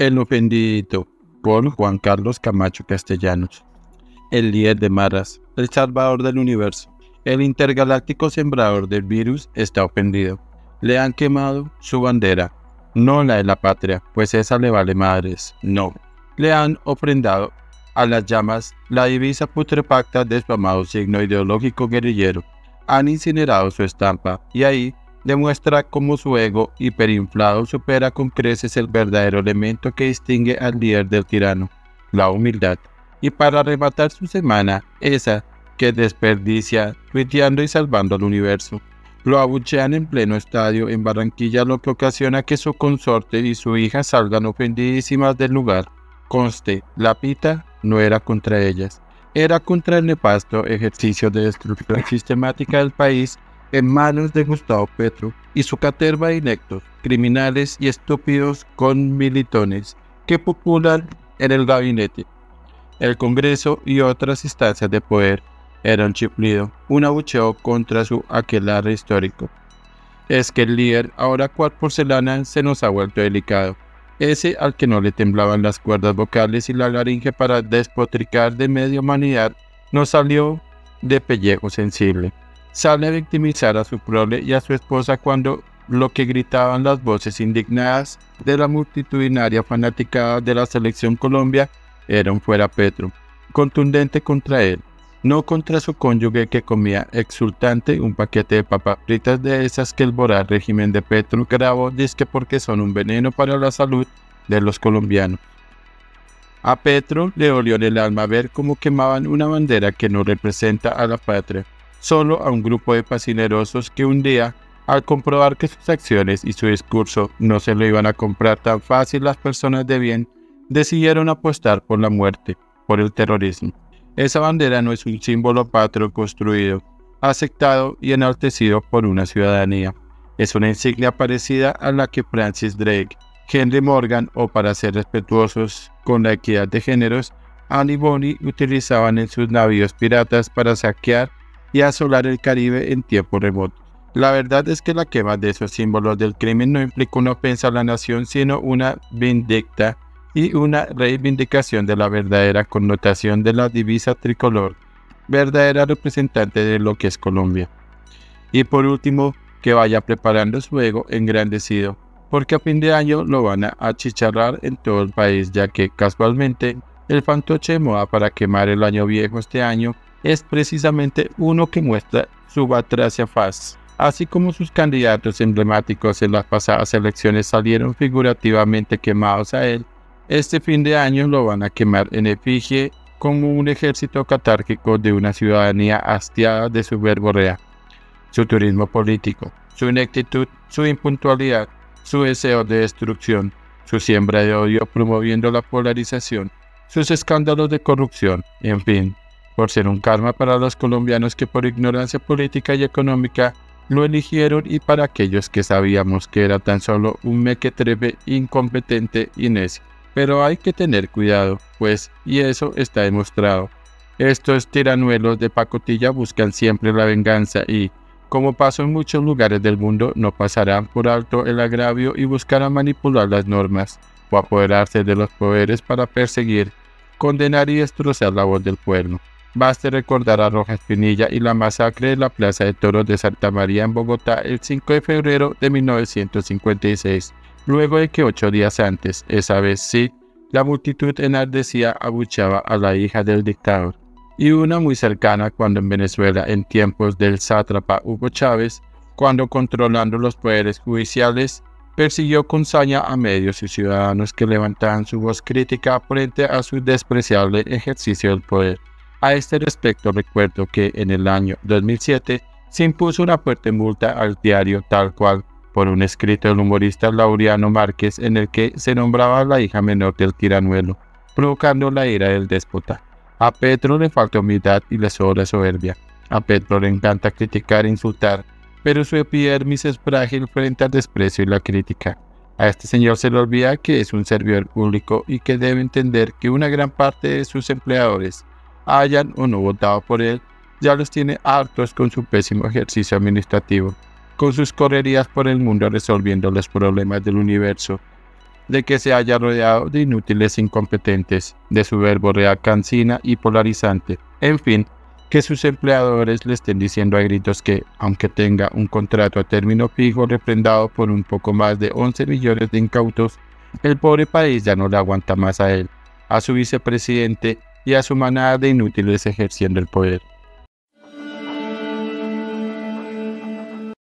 El ofendido por Juan Carlos Camacho Castellanos. El líder de Maras, el salvador del universo. El intergaláctico sembrador del virus está ofendido. Le han quemado su bandera, no la de la patria, pues esa le vale madres, no. Le han ofrendado a las llamas la divisa putrefacta de su amado signo ideológico guerrillero. Han incinerado su estampa y ahí demuestra cómo su ego hiperinflado supera con creces el verdadero elemento que distingue al líder del tirano, la humildad. Y para rematar su semana, esa que desperdicia tuiteando y salvando al universo. Lo abuchean en pleno estadio en Barranquilla, lo que ocasiona que su consorte y su hija salgan ofendidísimas del lugar. Conste, la pita no era contra ellas, era contra el nefasto ejercicio de destrucción sistemática del país en manos de Gustavo Petro y su caterva de inectos, criminales y estúpidos con militones que populan en el gabinete, el Congreso y otras instancias de poder. Era un un abucheo contra su aquelarre histórico. Es que el líder, ahora cual porcelana, se nos ha vuelto delicado. Ese al que no le temblaban las cuerdas vocales y la laringe para despotricar de media humanidad, no salió de pellejo sensible sale a victimizar a su prole y a su esposa cuando lo que gritaban las voces indignadas de la multitudinaria fanaticada de la selección Colombia era un fuera Petro, contundente contra él, no contra su cónyuge que comía exultante un paquete de papas fritas de esas que el voraz régimen de Petro grabó disque porque son un veneno para la salud de los colombianos. A Petro le olió en el alma ver cómo quemaban una bandera que no representa a la patria solo a un grupo de fascinerosos que un día, al comprobar que sus acciones y su discurso no se lo iban a comprar tan fácil las personas de bien, decidieron apostar por la muerte, por el terrorismo. Esa bandera no es un símbolo patrio construido, aceptado y enaltecido por una ciudadanía. Es una insignia parecida a la que Francis Drake, Henry Morgan o para ser respetuosos con la equidad de géneros, Annie Bonny utilizaban en sus navíos piratas para saquear y asolar el Caribe en tiempo remoto. La verdad es que la quema de esos símbolos del crimen no implica una ofensa a la nación, sino una vindicta y una reivindicación de la verdadera connotación de la divisa tricolor, verdadera representante de lo que es Colombia. Y por último, que vaya preparando su ego engrandecido, porque a fin de año lo van a achicharrar en todo el país, ya que casualmente el fantoche de para quemar el año viejo este año es precisamente uno que muestra su batracia faz. Así como sus candidatos emblemáticos en las pasadas elecciones salieron figurativamente quemados a él, este fin de año lo van a quemar en efigie como un ejército catárquico de una ciudadanía hastiada de su verborrea, su turismo político, su ineptitud, su impuntualidad, su deseo de destrucción, su siembra de odio promoviendo la polarización, sus escándalos de corrupción, en fin, por ser un karma para los colombianos que por ignorancia política y económica lo eligieron y para aquellos que sabíamos que era tan solo un mequetrefe incompetente y necio. Pero hay que tener cuidado, pues, y eso está demostrado. Estos tiranuelos de pacotilla buscan siempre la venganza y, como pasó en muchos lugares del mundo, no pasarán por alto el agravio y buscarán manipular las normas o apoderarse de los poderes para perseguir, condenar y destrozar la voz del pueblo. Baste recordar a Rojas Pinilla y la masacre de la Plaza de Toros de Santa María en Bogotá el 5 de febrero de 1956, luego de que ocho días antes, esa vez sí, la multitud enardecía abuchaba a la hija del dictador. Y una muy cercana cuando en Venezuela, en tiempos del sátrapa Hugo Chávez, cuando controlando los poderes judiciales, persiguió con saña a medios y ciudadanos que levantaban su voz crítica frente a su despreciable ejercicio del poder. A este respecto recuerdo que en el año 2007 se impuso una fuerte multa al diario tal cual por un escrito del humorista Laureano Márquez en el que se nombraba a la hija menor del tiranuelo, provocando la ira del déspota. A Petro le falta humildad y le sobra soberbia. A Petro le encanta criticar e insultar, pero su epidermis es frágil frente al desprecio y la crítica. A este señor se le olvida que es un servidor público y que debe entender que una gran parte de sus empleadores hayan o no votado por él, ya los tiene hartos con su pésimo ejercicio administrativo, con sus correrías por el mundo resolviendo los problemas del universo, de que se haya rodeado de inútiles e incompetentes, de su verborrea cansina y polarizante, en fin, que sus empleadores le estén diciendo a gritos que, aunque tenga un contrato a término fijo refrendado por un poco más de 11 millones de incautos, el pobre país ya no le aguanta más a él, a su vicepresidente y a su manada de inútiles ejerciendo el poder.